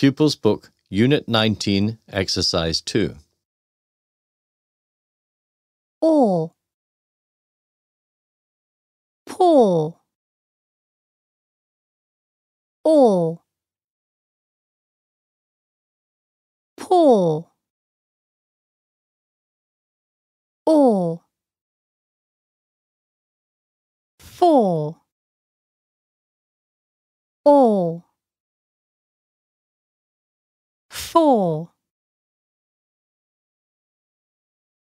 Pupils Book, Unit 19, Exercise 2. or. Pull. Or. Pull. Or. Four. Or four